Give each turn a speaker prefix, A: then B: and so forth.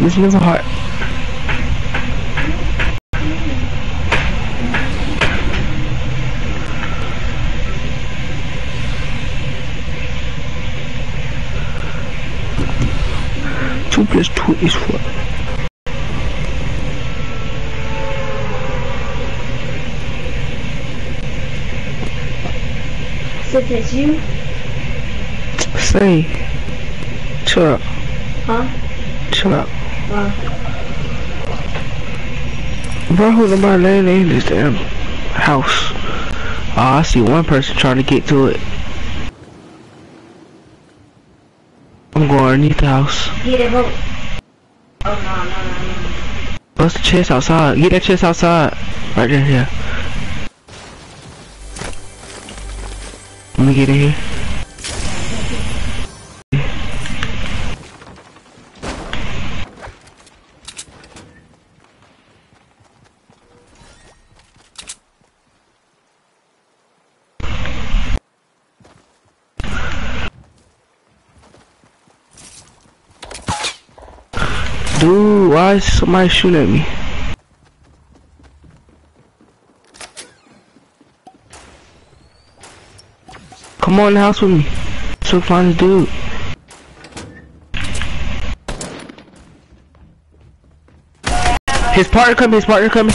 A: This never hard. Two plus two is four.
B: So that's you?
A: Say, chill out,
B: Huh?
A: chill out. Bro, who nobody laying in this damn house? Oh, I see one person trying to get to it. I'm going underneath the house.
B: Get it, vote. Oh, no, no, no, no.
A: Bust the chest outside. Get that chest outside. Right there, yeah. Let me get in here. Dude, why is somebody shooting at me? Come on in the house with me. So find this dude. His partner coming, his partner coming.